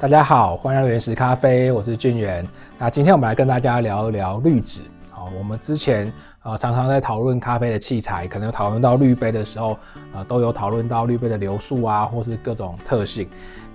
大家好，欢迎来到原石咖啡，我是俊元。那今天我们来跟大家聊一聊滤纸。好，我们之前呃常常在讨论咖啡的器材，可能有讨论到滤杯的时候，呃都有讨论到滤杯的流速啊，或是各种特性。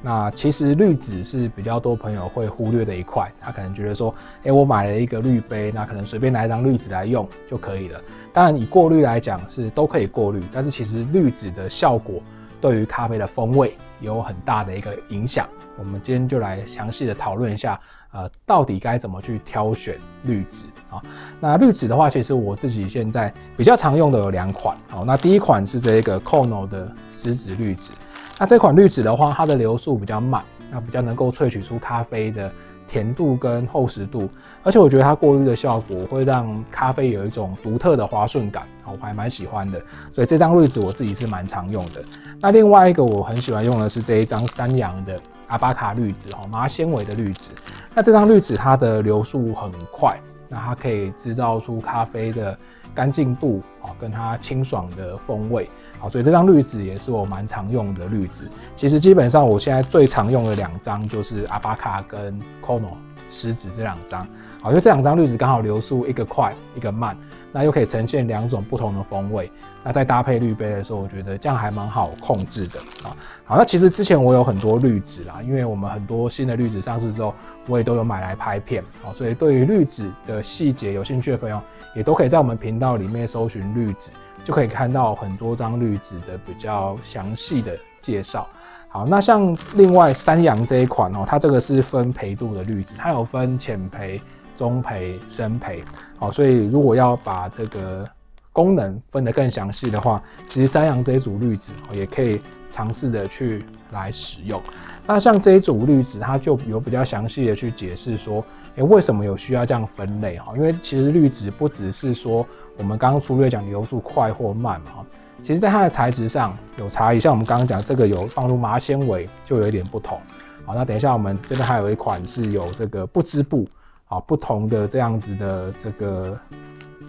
那其实滤纸是比较多朋友会忽略的一块，他可能觉得说，哎，我买了一个滤杯，那可能随便拿一张滤纸来用就可以了。当然以过滤来讲是都可以过滤，但是其实滤纸的效果对于咖啡的风味有很大的一个影响。我们今天就来详细的讨论一下，呃，到底该怎么去挑选滤纸啊？那滤纸的话，其实我自己现在比较常用的有两款哦。那第一款是这个 Kono 的石子滤纸，那这款滤纸的话，它的流速比较慢，那比较能够萃取出咖啡的。甜度跟厚实度，而且我觉得它过滤的效果会让咖啡有一种独特的滑顺感，我还蛮喜欢的。所以这张滤纸我自己是蛮常用的。那另外一个我很喜欢用的是这一张三洋的阿巴卡滤纸，哈，麻纤维的滤纸。那这张滤纸它的流速很快，那它可以制造出咖啡的干净度，啊，跟它清爽的风味。好，所以这张滤纸也是我蛮常用的滤纸。其实基本上我现在最常用的两张就是阿巴卡跟 Kono 石纸这两张。好，因为这两张滤纸刚好流速一个快一个慢，那又可以呈现两种不同的风味。那在搭配滤杯的时候，我觉得这样还蛮好控制的啊。好，那其实之前我有很多滤纸啦，因为我们很多新的滤纸上市之后，我也都有买来拍片。好，所以对于滤纸的细节有兴趣的朋友，也都可以在我们频道里面搜寻滤纸。就可以看到很多张滤纸的比较详细的介绍。好，那像另外三洋这一款哦，它这个是分培度的滤纸，它有分浅培、中培、深培。好，所以如果要把这个功能分得更详细的话，其实三洋这一组滤纸也可以尝试的去来使用。那像这一组滤纸，它就有比较详细的去解释说，诶，为什么有需要这样分类哈？因为其实滤纸不只是说我们刚刚粗略讲流速快或慢嘛，其实在它的材质上有差异，像我们刚刚讲这个有放入麻纤维，就有一点不同。好，那等一下我们这边还有一款是有这个不织布，啊，不同的这样子的这个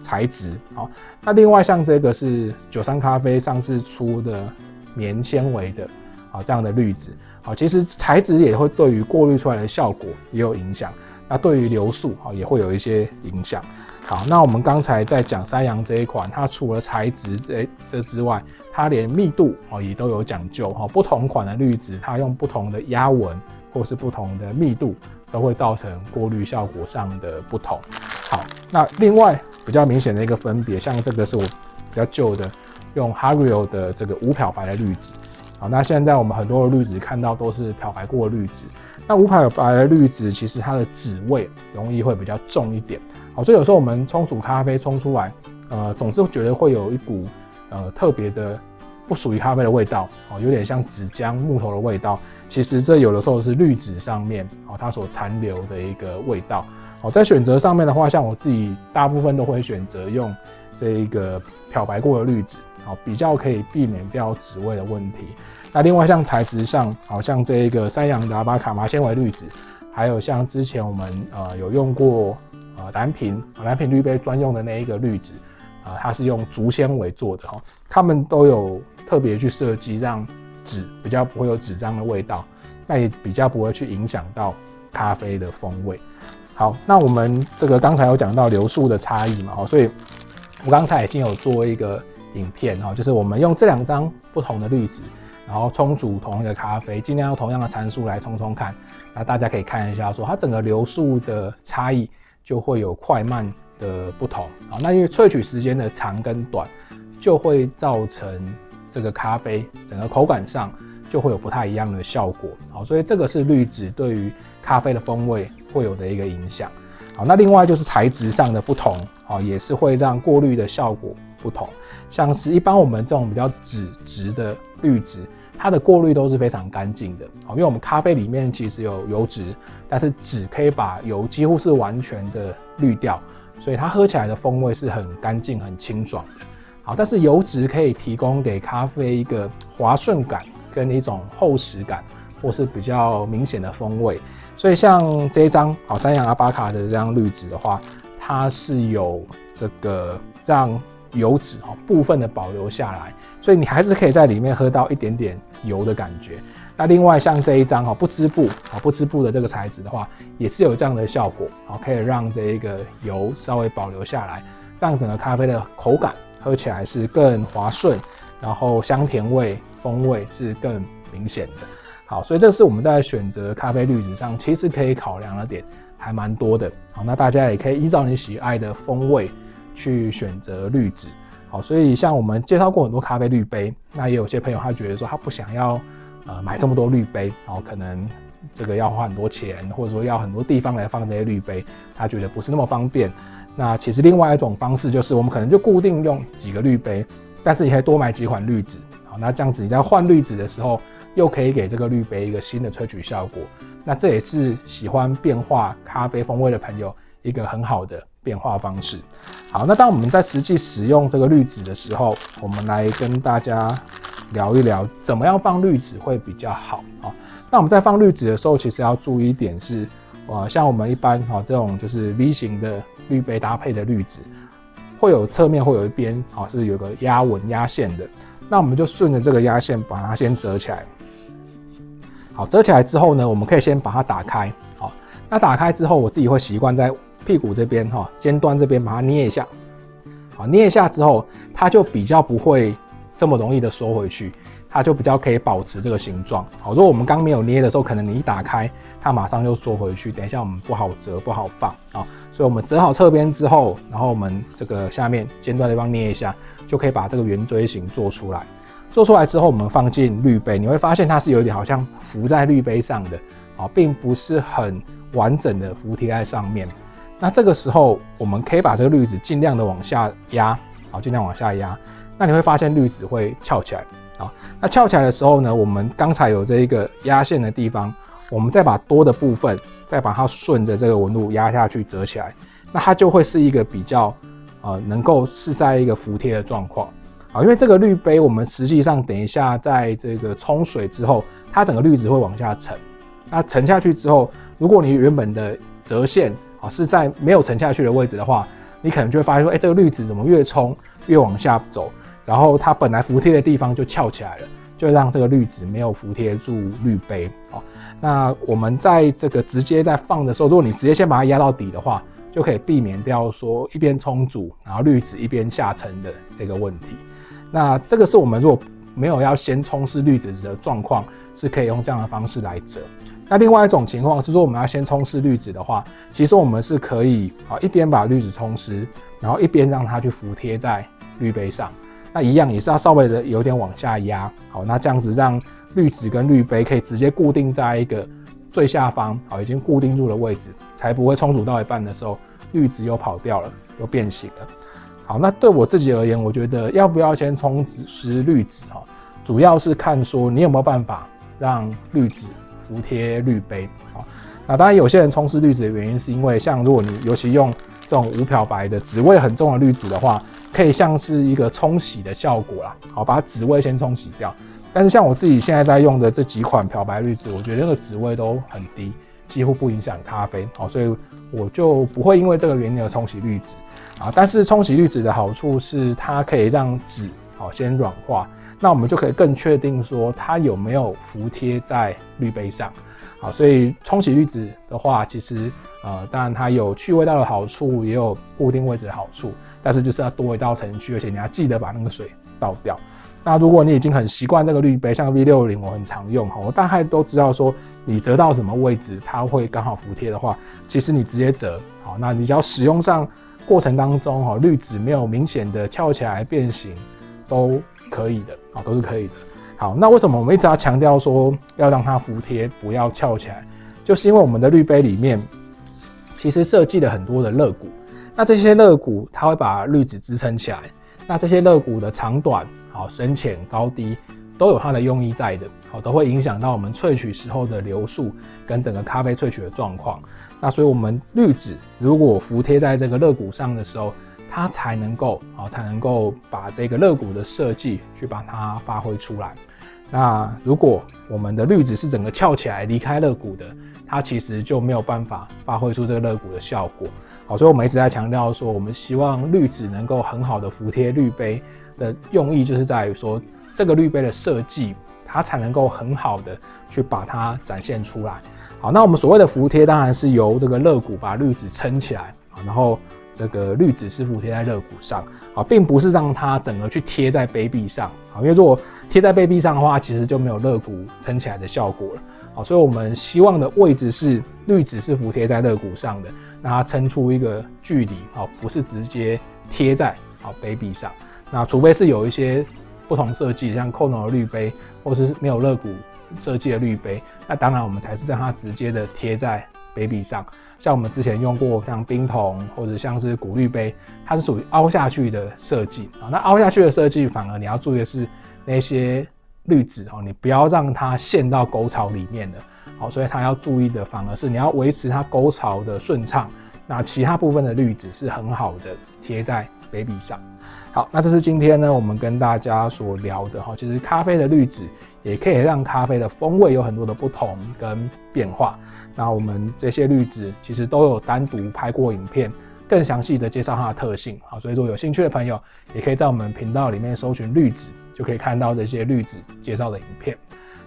材质。好，那另外像这个是九三咖啡上次出的棉纤维的，啊，这样的滤纸。好，其实材质也会对于过滤出来的效果也有影响，那对于流速啊也会有一些影响。好，那我们刚才在讲三洋这一款，它除了材质这这之外，它连密度哦也都有讲究哈。不同款的滤纸，它用不同的压纹或是不同的密度，都会造成过滤效果上的不同。好，那另外比较明显的一个分别，像这个是我比较旧的，用 Hario 的这个无漂白的滤纸。好，那现在我们很多的滤纸看到都是漂白过的滤纸，那无漂白的滤纸其实它的纸味容易会比较重一点。好，所以有时候我们冲煮咖啡冲出来，呃，总是觉得会有一股呃特别的不属于咖啡的味道，哦，有点像纸浆木头的味道。其实这有的时候是滤纸上面哦它所残留的一个味道。好，在选择上面的话，像我自己大部分都会选择用这一个漂白过的滤纸。好，比较可以避免掉纸味的问题。那另外像材质上，好像这一个三洋的巴卡麻纤维滤纸，还有像之前我们呃有用过呃蓝瓶蓝瓶滤杯专用的那一个滤纸，啊，它是用竹纤维做的哈，它们都有特别去设计，让纸比较不会有纸张的味道，那也比较不会去影响到咖啡的风味。好，那我们这个刚才有讲到流速的差异嘛，哦所以我刚才已经有做一个。影片哈，就是我们用这两张不同的滤纸，然后冲煮同一个咖啡，尽量用同样的参数来冲冲看。那大家可以看一下，说它整个流速的差异就会有快慢的不同啊。那因为萃取时间的长跟短，就会造成这个咖啡整个口感上就会有不太一样的效果。好，所以这个是滤纸对于咖啡的风味会有的一个影响。好，那另外就是材质上的不同啊，也是会让过滤的效果不同。像是一般我们这种比较纸质的滤纸，它的过滤都是非常干净的。好，因为我们咖啡里面其实有油脂，但是纸可以把油几乎是完全的滤掉，所以它喝起来的风味是很干净、很清爽的。好，但是油脂可以提供给咖啡一个滑顺感跟一种厚实感，或是比较明显的风味。所以像这一张好三洋阿巴卡的这张滤纸的话，它是有这个让。油脂哈部分的保留下来，所以你还是可以在里面喝到一点点油的感觉。那另外像这一张哈不织布啊不织布的这个材质的话，也是有这样的效果，好可以让这一个油稍微保留下来，让整个咖啡的口感喝起来是更滑顺，然后香甜味风味是更明显的。好，所以这是我们在选择咖啡滤纸上其实可以考量的点还蛮多的。好，那大家也可以依照你喜爱的风味去选择滤纸。好，所以像我们介绍过很多咖啡滤杯，那也有些朋友他觉得说他不想要呃买这么多滤杯，然后可能这个要花很多钱，或者说要很多地方来放这些滤杯，他觉得不是那么方便。那其实另外一种方式就是我们可能就固定用几个滤杯，但是你可以多买几款滤纸。好，那这样子你在换滤纸的时候，又可以给这个滤杯一个新的萃取效果。那这也是喜欢变化咖啡风味的朋友一个很好的。变化方式，好，那当我们在实际使用这个滤纸的时候，我们来跟大家聊一聊怎么样放滤纸会比较好啊。那我们在放滤纸的时候，其实要注意一点是，呃，像我们一般哈这种就是 V 型的滤杯搭配的滤纸，会有侧面会有一边啊是有个压纹压线的，那我们就顺着这个压线把它先折起来。好，折起来之后呢，我们可以先把它打开。好，那打开之后，我自己会习惯在屁股这边哈，尖端这边把它捏一下，好，捏一下之后，它就比较不会这么容易的缩回去，它就比较可以保持这个形状。好，如果我们刚没有捏的时候，可能你一打开，它马上就缩回去，等一下我们不好折不好放啊。所以我们折好侧边之后，然后我们这个下面尖端的地方捏一下，就可以把这个圆锥形做出来。做出来之后，我们放进滤杯，你会发现它是有点好像浮在滤杯上的，啊，并不是很完整的服贴在上面。那这个时候，我们可以把这个滤纸尽量的往下压，好，尽量往下压。那你会发现滤纸会翘起来，啊，那翘起来的时候呢，我们刚才有这一个压线的地方，我们再把多的部分，再把它顺着这个纹路压下去折起来，那它就会是一个比较，呃，能够是在一个服帖的状况，啊，因为这个滤杯，我们实际上等一下在这个冲水之后，它整个滤纸会往下沉，那沉下去之后，如果你原本的折线啊，是在没有沉下去的位置的话，你可能就会发现说，哎，这个滤纸怎么越冲越往下走，然后它本来服帖的地方就翘起来了，就让这个滤纸没有服帖住滤杯。哦，那我们在这个直接在放的时候，如果你直接先把它压到底的话，就可以避免掉说一边冲煮，然后滤纸一边下沉的这个问题。那这个是我们如果没有要先冲湿滤纸的状况，是可以用这样的方式来折。那另外一种情况是说，我们要先冲湿滤纸的话，其实我们是可以啊一边把滤纸冲湿，然后一边让它去服贴在滤杯上。那一样也是要稍微的有点往下压，好，那这样子让滤纸跟滤杯可以直接固定在一个最下方，好，已经固定住的位置，才不会冲煮到一半的时候滤纸又跑掉了，又变形了。好，那对我自己而言，我觉得要不要先冲湿滤纸哈，主要是看说你有没有办法让滤纸。服贴滤杯，好，那当然有些人冲湿滤纸的原因是因为，像如果你尤其用这种无漂白的纸味很重的滤纸的话，可以像是一个冲洗的效果啦，好，把纸味先冲洗掉。但是像我自己现在在用的这几款漂白滤纸，我觉得那个纸味都很低，几乎不影响咖啡，好，所以我就不会因为这个原因而冲洗滤纸啊。但是冲洗滤纸的好处是它可以让纸好先软化。那我们就可以更确定说它有没有服贴在滤杯上，好，所以冲洗滤纸的话，其实呃，当然它有去味道的好处，也有固定位置的好处，但是就是要多一道程序，而且你要记得把那个水倒掉。那如果你已经很习惯这个滤杯，像 V 六零我很常用哈，我大概都知道说你折到什么位置它会刚好服贴的话，其实你直接折好，那你只要使用上过程当中哈，滤纸没有明显的翘起来变形都。可以的，啊，都是可以的。好，那为什么我们一直要强调说要让它服帖，不要翘起来？就是因为我们的滤杯里面其实设计了很多的肋骨，那这些肋骨它会把滤纸支撑起来。那这些肋骨的长短、好深浅、高低都有它的用意在的，好，都会影响到我们萃取时候的流速跟整个咖啡萃取的状况。那所以我们滤纸如果服贴在这个肋骨上的时候，它才能够啊，才能够把这个肋骨的设计去把它发挥出来。那如果我们的滤纸是整个翘起来离开肋骨的，它其实就没有办法发挥出这个肋骨的效果。好，所以我们一直在强调说，我们希望滤纸能够很好的服贴滤杯的用意，就是在于说这个滤杯的设计它才能够很好的去把它展现出来。好，那我们所谓的服贴当然是由这个肋骨把滤纸撑起来啊，然后这个滤纸是服贴在肋骨上啊，并不是让它整个去贴在杯壁上啊，因为如果贴在杯壁上的话，其实就没有肋骨撑起来的效果了。好，所以我们希望的位置是滤纸是服贴在肋骨上的，让它撑出一个距离，好，不是直接贴在好杯壁上。那除非是有一些不同设计，像 Kono 的滤杯，或是没有肋骨。设计的滤杯，那当然我们才是让它直接的贴在杯壁上。像我们之前用过像冰桶或者像是古滤杯，它是属于凹下去的设计啊。那凹下去的设计，反而你要注意的是那些滤纸哦，你不要让它陷到沟槽里面的。好，所以它要注意的反而是你要维持它沟槽的顺畅。那其他部分的滤纸是很好的贴在杯壁上。好，那这是今天呢我们跟大家所聊的哈，其实咖啡的滤纸。也可以让咖啡的风味有很多的不同跟变化。那我们这些滤纸其实都有单独拍过影片，更详细的介绍它的特性。好，所以说有兴趣的朋友也可以在我们频道里面搜寻滤纸，就可以看到这些滤纸介绍的影片。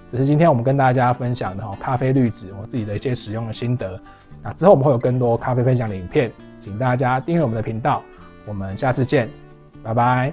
只是今天我们跟大家分享的哈咖啡滤纸我自己的一些使用的心得。那之后我们会有更多咖啡分享的影片，请大家订阅我们的频道。我们下次见，拜拜。